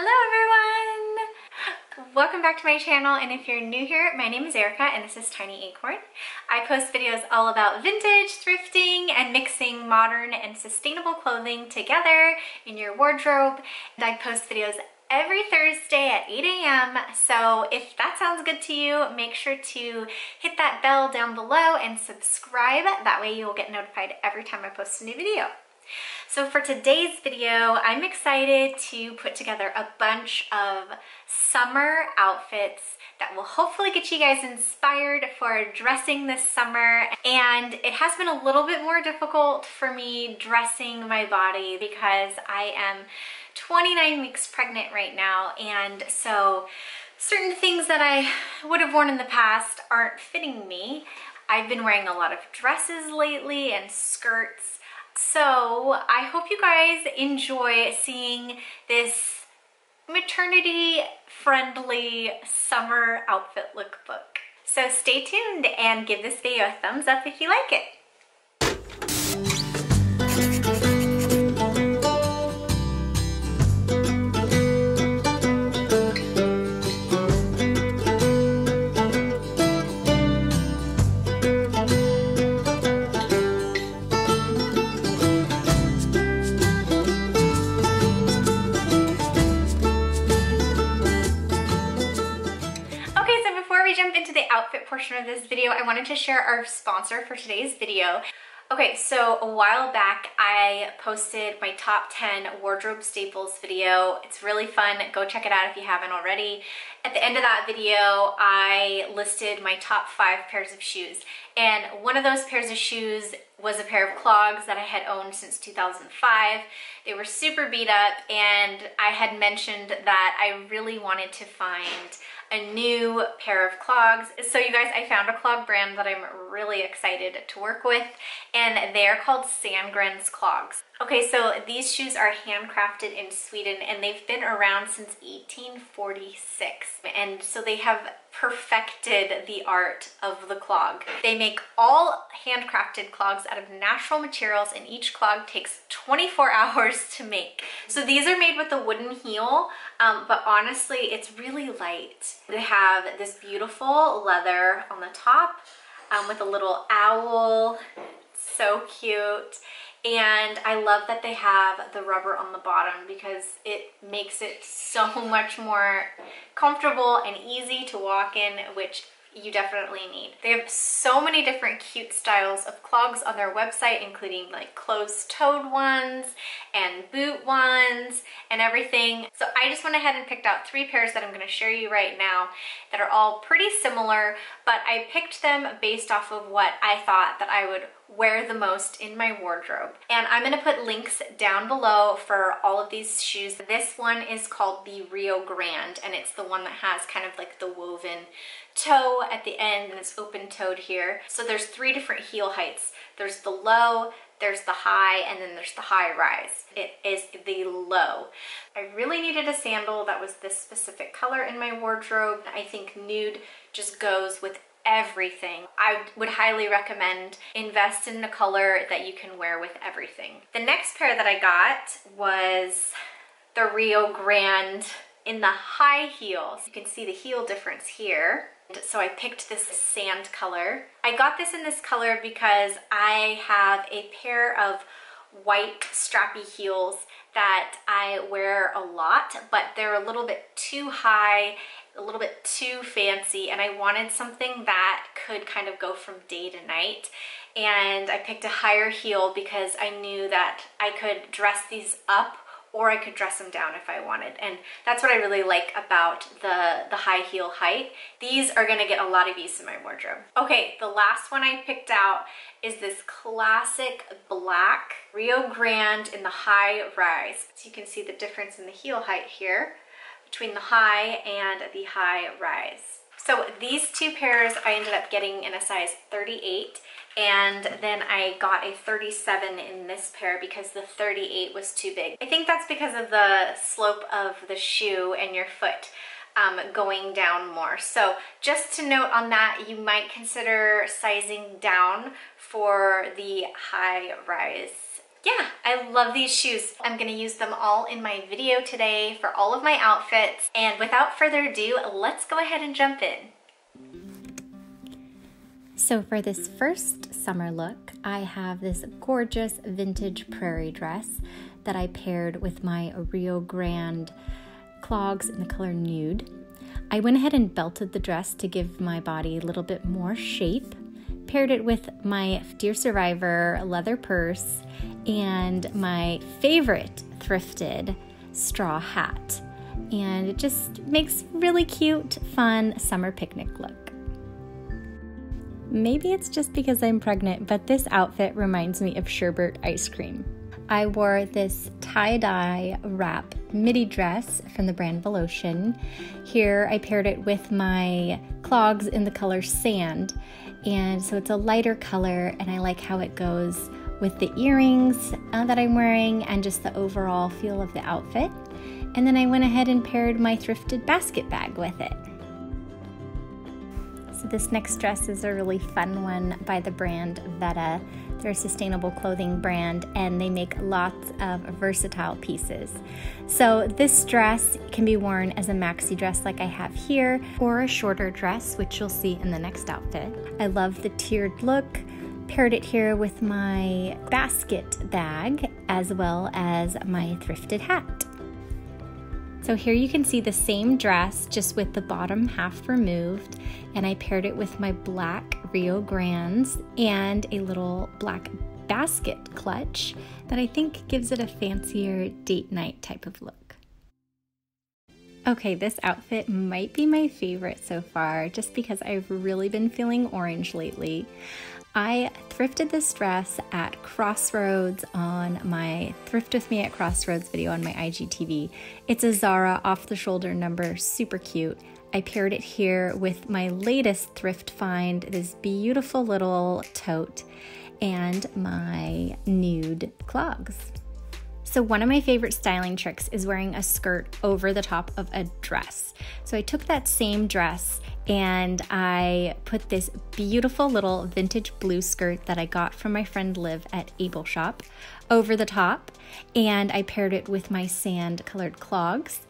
Hello everyone! Welcome back to my channel and if you're new here, my name is Erica and this is Tiny Acorn. I post videos all about vintage, thrifting, and mixing modern and sustainable clothing together in your wardrobe. And I post videos every Thursday at 8 a.m. So if that sounds good to you, make sure to hit that bell down below and subscribe. That way you will get notified every time I post a new video. So for today's video, I'm excited to put together a bunch of summer outfits that will hopefully get you guys inspired for dressing this summer. And it has been a little bit more difficult for me dressing my body because I am 29 weeks pregnant right now. And so certain things that I would have worn in the past aren't fitting me. I've been wearing a lot of dresses lately and skirts so I hope you guys enjoy seeing this maternity friendly summer outfit lookbook. So stay tuned and give this video a thumbs up if you like it. Wanted to share our sponsor for today's video. Okay, so a while back I posted my top 10 wardrobe staples video. It's really fun. Go check it out if you haven't already. At the end of that video, I listed my top five pairs of shoes. And one of those pairs of shoes was a pair of clogs that I had owned since 2005. They were super beat up and I had mentioned that I really wanted to find a new pair of clogs. So you guys, I found a clog brand that I'm really excited to work with and they're called Sandgrens clogs. Okay, so these shoes are handcrafted in Sweden and they've been around since 1846. And so they have perfected the art of the clog. They make all handcrafted clogs out of natural materials and each clog takes 24 hours to make. So these are made with a wooden heel, um, but honestly, it's really light. They have this beautiful leather on the top um, with a little owl, so cute and I love that they have the rubber on the bottom because it makes it so much more comfortable and easy to walk in, which you definitely need. They have so many different cute styles of clogs on their website, including like closed-toed ones and boot ones and everything. So I just went ahead and picked out three pairs that I'm gonna share you right now that are all pretty similar, but I picked them based off of what I thought that I would wear the most in my wardrobe. And I'm gonna put links down below for all of these shoes. This one is called the Rio Grande and it's the one that has kind of like the woven toe at the end and it's open toed here. So there's three different heel heights. There's the low, there's the high, and then there's the high rise. It is the low. I really needed a sandal that was this specific color in my wardrobe. I think nude just goes with everything. I would highly recommend invest in a color that you can wear with everything. The next pair that I got was the Rio Grande in the high heels. You can see the heel difference here. So I picked this sand color. I got this in this color because I have a pair of white strappy heels that I wear a lot, but they're a little bit too high, a little bit too fancy, and I wanted something that could kind of go from day to night. And I picked a higher heel because I knew that I could dress these up or I could dress them down if I wanted. And that's what I really like about the, the high heel height. These are gonna get a lot of use in my wardrobe. Okay, the last one I picked out is this classic black Rio Grande in the high rise. So you can see the difference in the heel height here between the high and the high rise. So these two pairs I ended up getting in a size 38 and then I got a 37 in this pair because the 38 was too big. I think that's because of the slope of the shoe and your foot um, going down more. So just to note on that, you might consider sizing down for the high rise yeah, I love these shoes. I'm gonna use them all in my video today for all of my outfits. And without further ado, let's go ahead and jump in. So for this first summer look, I have this gorgeous vintage prairie dress that I paired with my Rio Grande clogs in the color nude. I went ahead and belted the dress to give my body a little bit more shape, paired it with my Dear Survivor leather purse and my favorite thrifted straw hat. And it just makes really cute, fun summer picnic look. Maybe it's just because I'm pregnant, but this outfit reminds me of sherbet ice cream. I wore this tie-dye wrap midi dress from the brand Voloshin. Here I paired it with my clogs in the color sand. And so it's a lighter color and I like how it goes with the earrings uh, that I'm wearing and just the overall feel of the outfit. And then I went ahead and paired my thrifted basket bag with it. So this next dress is a really fun one by the brand Vetta. They're a sustainable clothing brand and they make lots of versatile pieces. So this dress can be worn as a maxi dress like I have here or a shorter dress, which you'll see in the next outfit. I love the tiered look. Paired it here with my basket bag as well as my thrifted hat. So here you can see the same dress just with the bottom half removed and I paired it with my black Rio Grandes and a little black basket clutch that I think gives it a fancier date night type of look. Okay, this outfit might be my favorite so far just because I've really been feeling orange lately. I thrifted this dress at Crossroads on my Thrift With Me at Crossroads video on my IGTV. It's a Zara off the shoulder number, super cute. I paired it here with my latest thrift find, this beautiful little tote, and my nude clogs. So one of my favorite styling tricks is wearing a skirt over the top of a dress. So I took that same dress and I put this beautiful little vintage blue skirt that I got from my friend Liv at Able Shop over the top and I paired it with my sand colored clogs.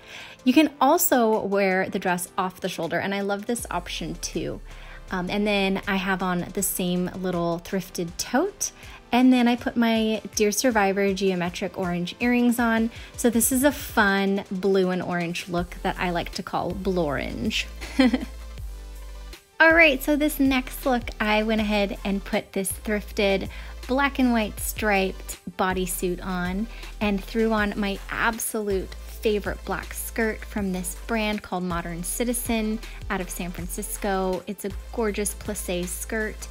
You can also wear the dress off the shoulder and I love this option too. Um, and then I have on the same little thrifted tote and then I put my Dear Survivor geometric orange earrings on. So this is a fun blue and orange look that I like to call Blorange. All right, so this next look, I went ahead and put this thrifted black and white striped bodysuit on and threw on my absolute favorite black skirt from this brand called Modern Citizen out of San Francisco. It's a gorgeous plissé skirt.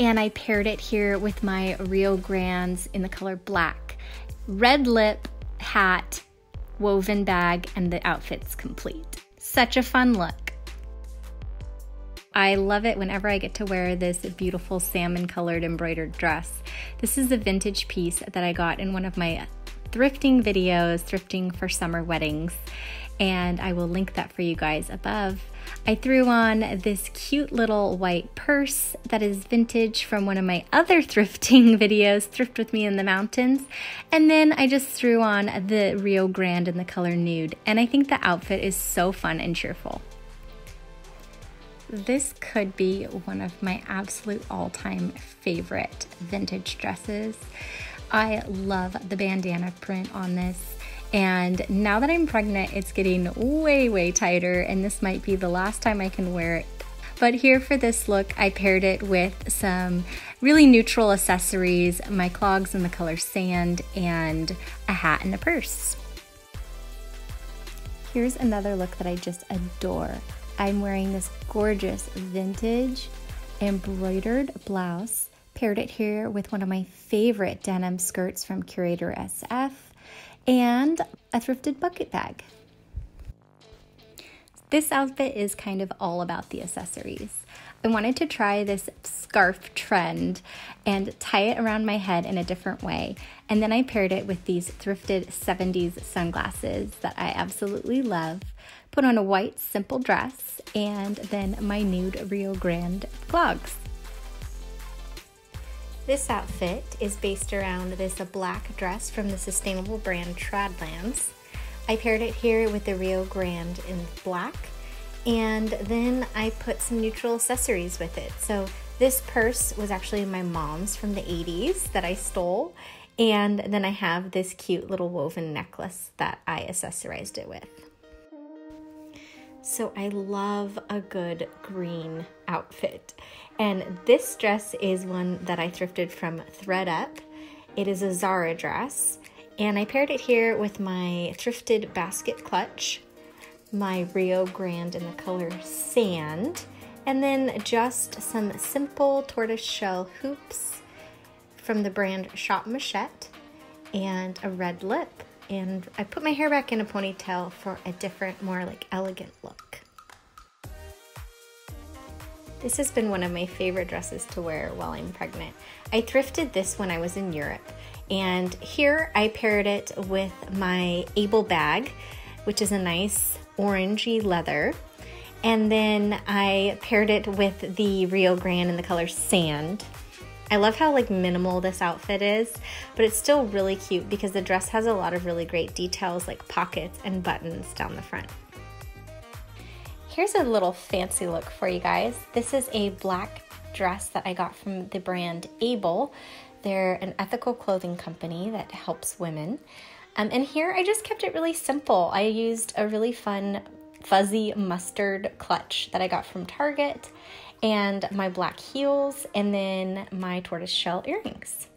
And I paired it here with my Rio Grandes in the color black. Red lip, hat, woven bag, and the outfit's complete. Such a fun look. I love it whenever I get to wear this beautiful salmon colored embroidered dress. This is a vintage piece that I got in one of my thrifting videos, thrifting for summer weddings, and I will link that for you guys above. I threw on this cute little white purse that is vintage from one of my other thrifting videos, Thrift With Me in the Mountains. And then I just threw on the Rio Grande in the color nude. And I think the outfit is so fun and cheerful. This could be one of my absolute all-time favorite vintage dresses. I love the bandana print on this. And now that I'm pregnant, it's getting way, way tighter, and this might be the last time I can wear it. But here for this look, I paired it with some really neutral accessories, my clogs in the color sand, and a hat and a purse. Here's another look that I just adore. I'm wearing this gorgeous vintage embroidered blouse. Paired it here with one of my favorite denim skirts from Curator SF and a thrifted bucket bag. This outfit is kind of all about the accessories. I wanted to try this scarf trend and tie it around my head in a different way. And then I paired it with these thrifted 70s sunglasses that I absolutely love put on a white simple dress, and then my nude Rio Grande clogs. This outfit is based around this black dress from the sustainable brand Tradlands. I paired it here with the Rio Grande in black and then I put some neutral accessories with it. So this purse was actually my mom's from the 80s that I stole and then I have this cute little woven necklace that I accessorized it with. So I love a good green outfit. And this dress is one that I thrifted from thredUP. It is a Zara dress. And I paired it here with my thrifted basket clutch, my Rio Grande in the color Sand, and then just some simple tortoiseshell hoops from the brand Shop Machette and a red lip. And I put my hair back in a ponytail for a different, more like elegant look. This has been one of my favorite dresses to wear while I'm pregnant. I thrifted this when I was in Europe, and here I paired it with my Able bag, which is a nice orangey leather. And then I paired it with the Rio Grande in the color Sand. I love how like minimal this outfit is, but it's still really cute because the dress has a lot of really great details like pockets and buttons down the front. Here's a little fancy look for you guys. This is a black dress that I got from the brand Able. They're an ethical clothing company that helps women. Um, and here I just kept it really simple. I used a really fun fuzzy mustard clutch that I got from Target and my black heels and then my tortoise shell earrings.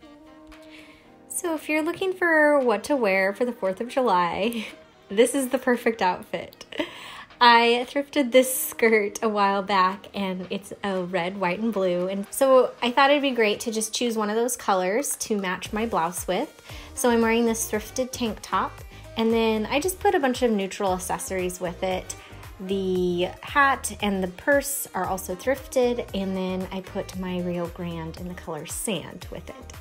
So if you're looking for what to wear for the 4th of July, this is the perfect outfit. I thrifted this skirt a while back and it's a red, white, and blue. And so I thought it'd be great to just choose one of those colors to match my blouse with. So I'm wearing this thrifted tank top and then I just put a bunch of neutral accessories with it. The hat and the purse are also thrifted and then I put my Rio Grande in the color sand with it.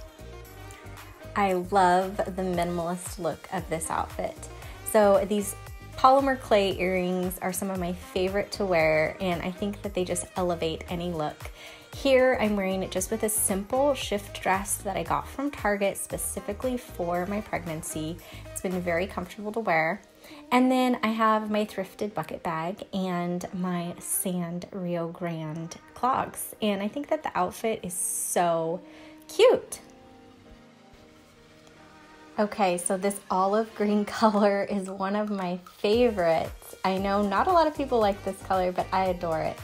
I love the minimalist look of this outfit. So these Polymer clay earrings are some of my favorite to wear and I think that they just elevate any look. Here I'm wearing it just with a simple shift dress that I got from Target specifically for my pregnancy. It's been very comfortable to wear. And then I have my thrifted bucket bag and my sand Rio Grande clogs. And I think that the outfit is so cute. Okay, so this olive green color is one of my favorites. I know not a lot of people like this color, but I adore it.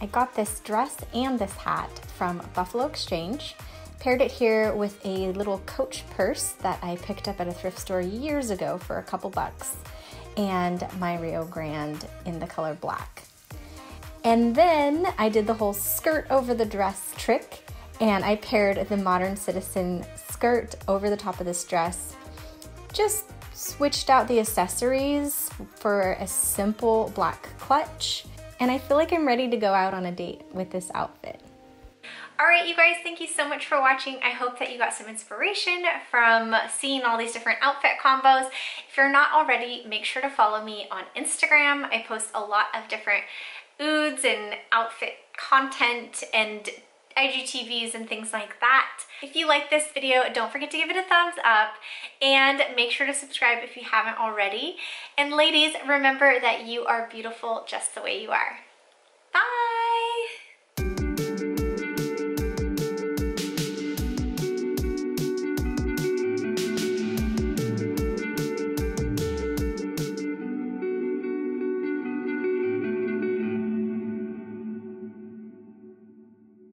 I got this dress and this hat from Buffalo Exchange. Paired it here with a little Coach purse that I picked up at a thrift store years ago for a couple bucks, and my Rio Grande in the color black. And then I did the whole skirt over the dress trick, and I paired the Modern Citizen skirt over the top of this dress. Just switched out the accessories for a simple black clutch. And I feel like I'm ready to go out on a date with this outfit. All right, you guys, thank you so much for watching. I hope that you got some inspiration from seeing all these different outfit combos. If you're not already, make sure to follow me on Instagram. I post a lot of different ouds and outfit content and IGTVs and things like that. If you like this video, don't forget to give it a thumbs up and make sure to subscribe if you haven't already. And ladies, remember that you are beautiful just the way you are.